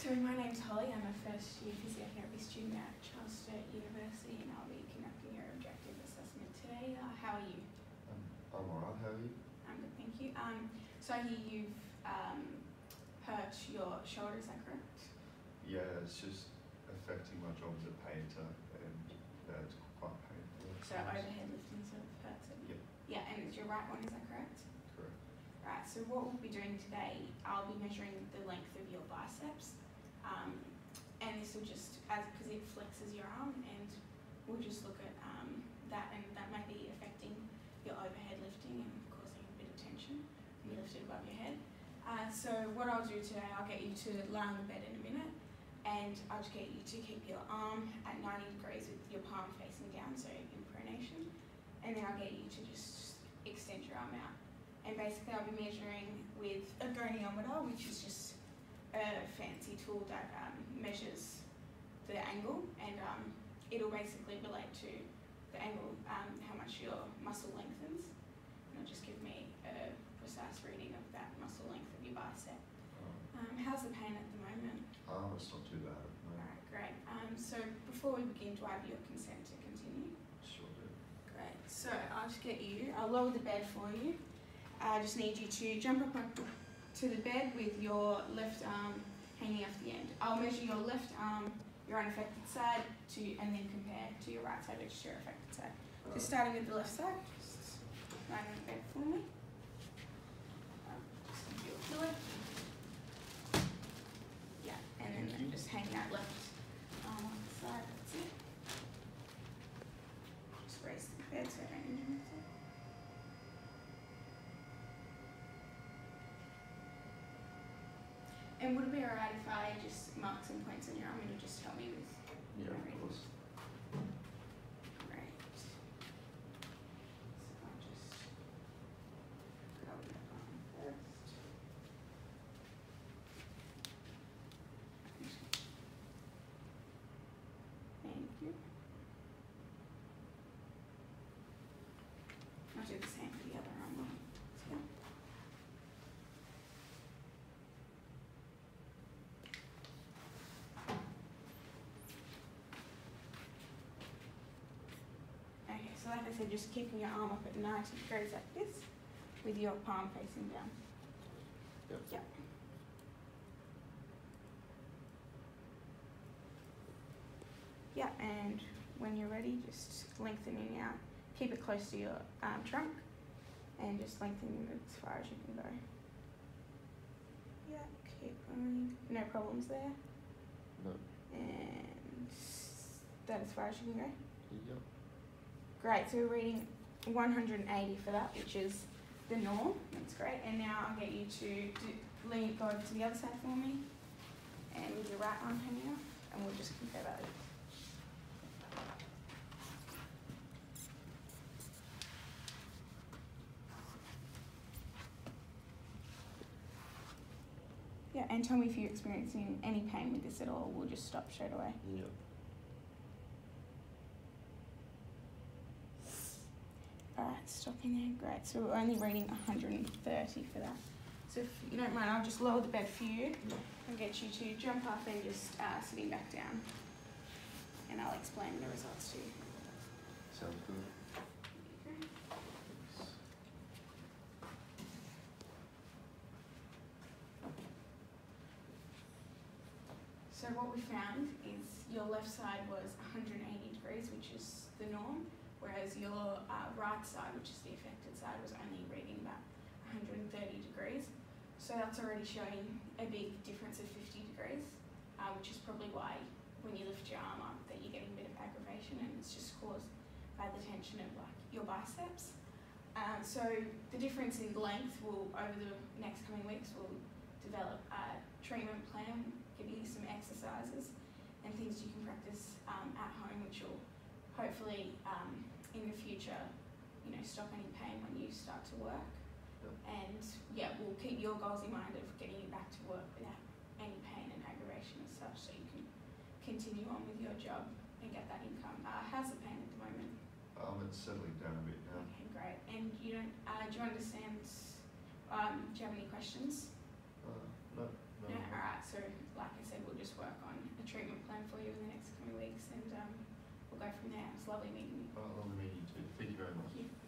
So my name's Holly. I'm a first year physiotherapy student at Charles Sturt University and I'll be conducting your objective assessment today. Uh, how are you? Um, I'm alright, how are you? I'm good, thank you. Um, so I hear you've um, hurt your shoulder, is that correct? Yeah, it's just affecting my job as a painter and yeah, it's quite painful. So overhead lifting sort of hurts it? Yeah. Yeah, and it's your right one, is that correct? Correct. Right, so what we'll be doing today, I'll be measuring the length of your biceps. Um, and this will just, as because it flexes your arm, and we'll just look at um, that, and that may be affecting your overhead lifting and causing a bit of tension when you lift it above your head. Uh, so what I'll do today, I'll get you to lie on the bed in a minute, and I'll just get you to keep your arm at 90 degrees with your palm facing down, so in pronation, and then I'll get you to just extend your arm out. And basically, I'll be measuring with a goniometer, which is just a fancy tool that um, measures the angle, and um, it'll basically relate to the angle, um, how much your muscle lengthens, and it'll just give me a precise reading of that muscle length of your bicep. Um, Um, how's the pain at the moment? um, it's not too bad moment. Alright, great. Um, so before we begin, do I have your consent to continue? Sure do. Great. So I'll just get you. I'll lower the bed for you. I just need you to jump up to the bed with your left arm hanging off the end. I'll measure your left arm, your unaffected side, to and then compare to your right side, which is your affected side. So starting with the left side, just on the bed for me. Um, just do a. Yeah, and then just hang that left arm on the side. That's it. Just raise the bed so I don't injure myself. And would it be alright if I just mark some points on your arm and you just help me with Yeah, of course. Great. So I'll just cover your arm first. Thank you. I'll do the same for the other arm. one. So, Okay, so like I said, just keeping your arm up at 90 degrees like this with your palm facing down. Yep. Yep. Yeah, and when you're ready, just lengthening out. Keep it close to your um, trunk and just lengthening it as far as you can go. Yeah, keep going. No problems there. No. And that as far as you can go. Yep. Great, so we're reading 180 for that, which is the norm. That's great. And now I'll get you to do, lean, go over to the other side for me. And with your right arm hanging off, and we'll just compare that. Yeah, and tell me if you're experiencing any pain with this at all. We'll just stop straight away. Yep. Alright, stopping there. Great. So we're only reading 130 for that. So if you don't mind, I'll just lower the bed for you and get you to jump up and just uh, sitting back down. And I'll explain the results to you. Sounds good. So what we found is your left side was 180 degrees, which is the norm, whereas your uh, right side, which is the affected side, was only reading about 130 degrees. So that's already showing a big difference of 50 degrees, uh, which is probably why when you lift your arm up that you're getting a bit of aggravation and it's just caused by the tension of like your biceps. Um, so the difference in length will, over the next coming weeks, will develop a treatment plan, give you some exercises and things you can practice um, at home, which will hopefully um, in the future, you know, stop any pain when you start to work. Yep. And yeah, we'll keep your goals in mind of getting you back to work without any pain and aggravation as such, so you can continue on with your job and get that income. Uh, how's the pain at the moment? Um, it's settling down a bit now. Okay, great. And you don't, uh, do you understand? Um, do you have any questions? Uh, no. No, Yeah, no. alright, so like I said, we'll just work on a treatment plan for you in the next coming weeks and um, go from there. It's lovely meeting you. Oh, lovely meeting you too. Thank you very much.